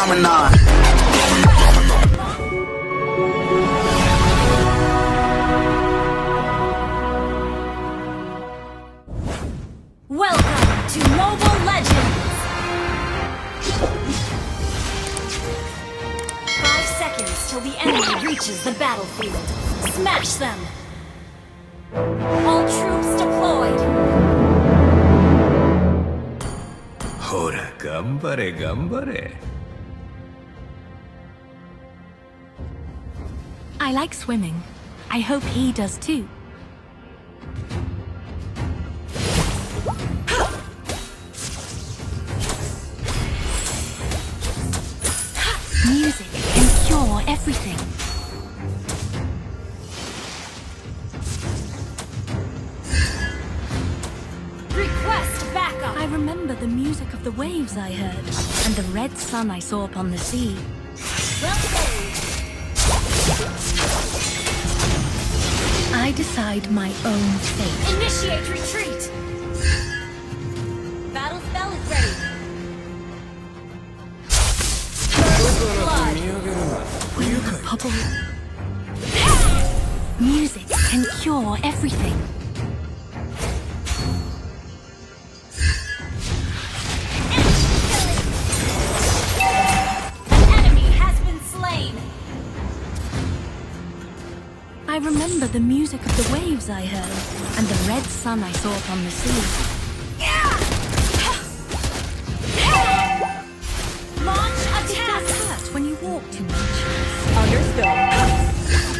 phenomenon. Welcome to Mobile Legends! Five seconds till the enemy reaches the battlefield. Smash them! All troops deployed! ほら頑張れ頑張れ I like swimming. I hope he does too. Music can cure everything. Request backup! I remember the music of the waves I heard, and the red sun I saw upon the sea. Well I decide my own fate. Initiate retreat! Battle spell is ready. Blood! Bubble. Music can cure everything. The music of the waves I heard, and the red sun I saw upon the sea. Launch It attack! does hurt when you walk too much. Understood.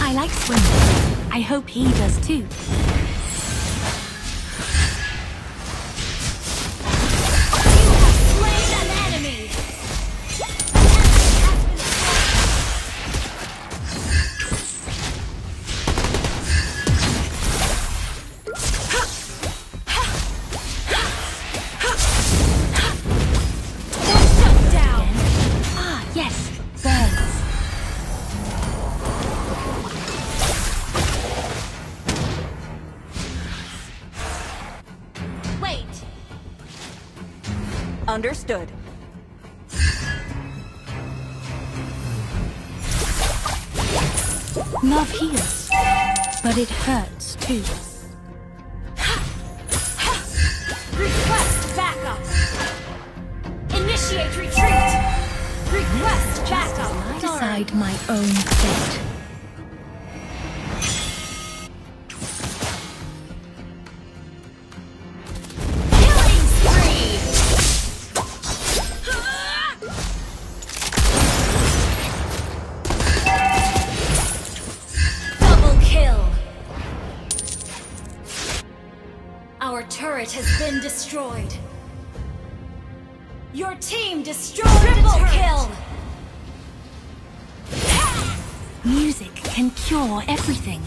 I like swimming. I hope he does too. Understood. Love heals, but it hurts too. Request backup! Initiate retreat! Request backup! I decide my own fate. Destroyed. Your team destroyed Triple kill! Music can cure everything.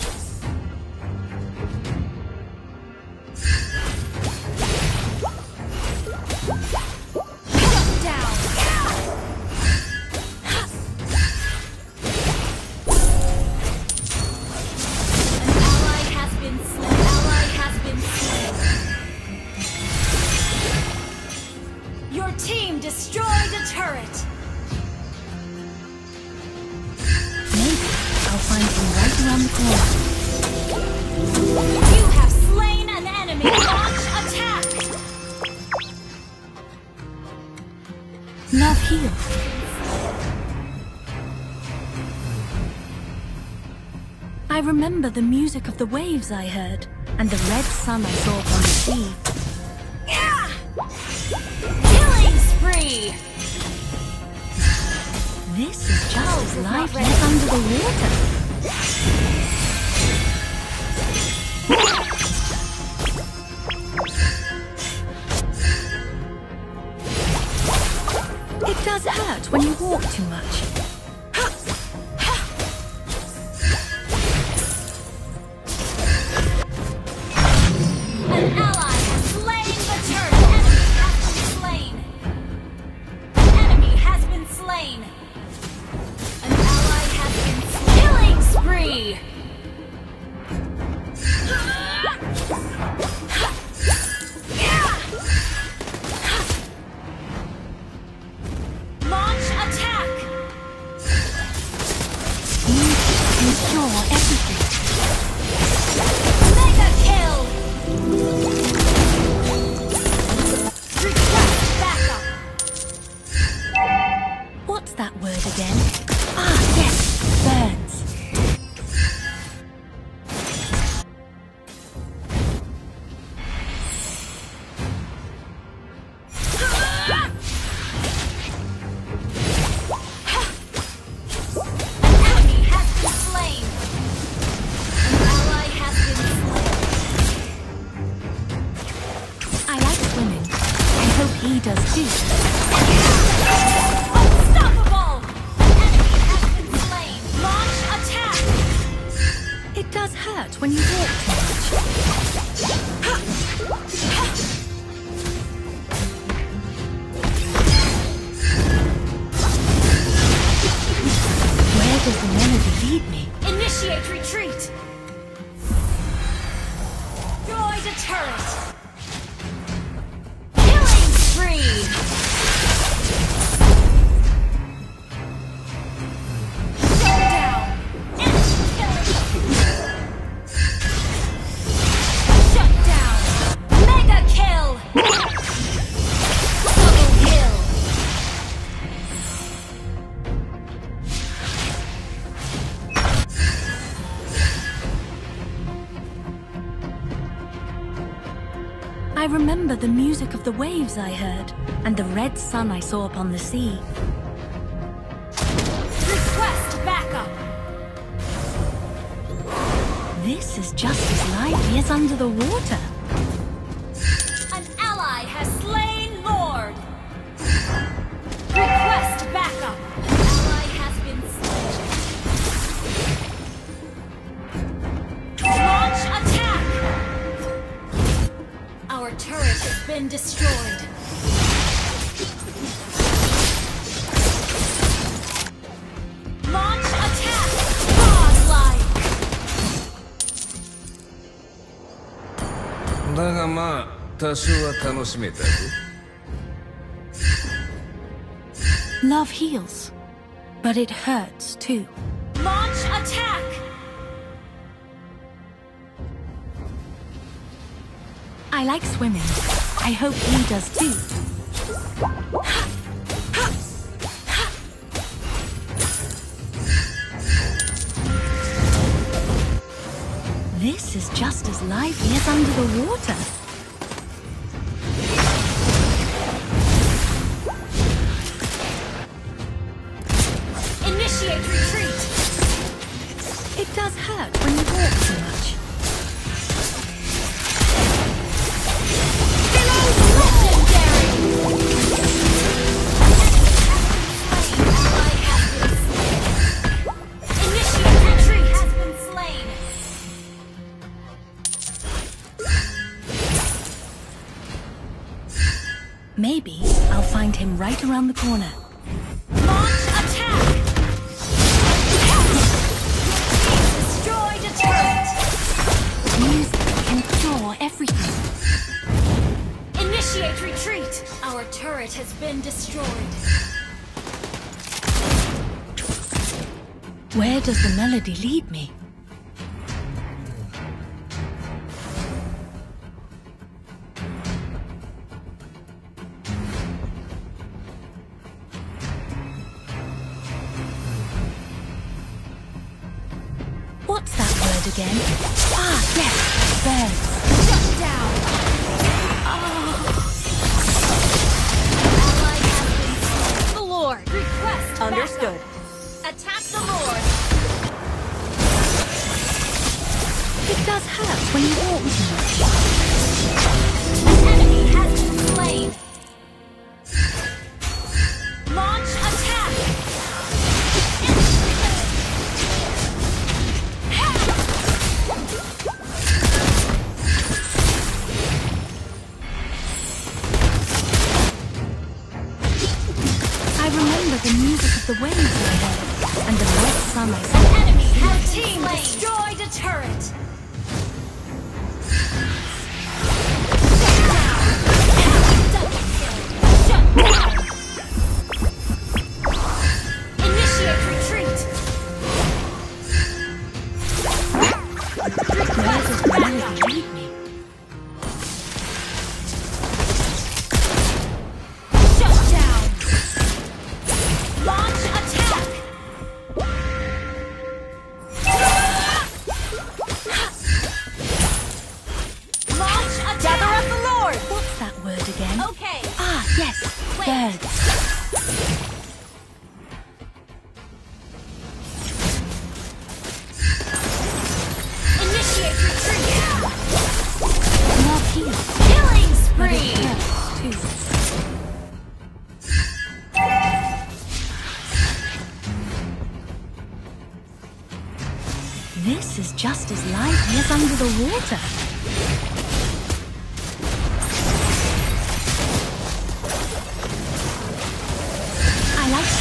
Your team destroyed a turret. Maybe I'll find him right around the corner. You have slain an enemy. Launch attack. Love heals. I remember the music of the waves I heard, and the red sun I saw upon the sea. This is just life ready. under the water. It does hurt when you walk too much. Does too. Unstoppable! Enemy has been slain. Launch attack. It does hurt when you walk too much. Where does the melody lead me? Initiate retreat. Destroy the turret. Killing remember the music of the waves I heard, and the red sun I saw upon the sea. Request backup. This is just as lively as under the water. been destroyed. Launch attack. Godlike. だがまあ多少は楽しめたぞ Love heals, but it hurts too. Launch attack. I like swimming. I hope he does too. This is just as lively as under the water. Initiate retreat. It does hurt when you walk too much. Find him right around the corner. Launch attack. Destroyed a turret. Music can cure everything. Initiate retreat. Our turret has been destroyed. Where does the melody lead me? again. Ah, yes! Thanks. Shut down! Oh. The Lord! Request Understood. Backup. Attack the Lord! It does hurt when you walk with me. The waves I heard, and the red sun I saw. Enemy has team destroyed a turret. Ah, yes, birds. Initiate retreat. More peace. Killing spree. This is just as lively as under the water.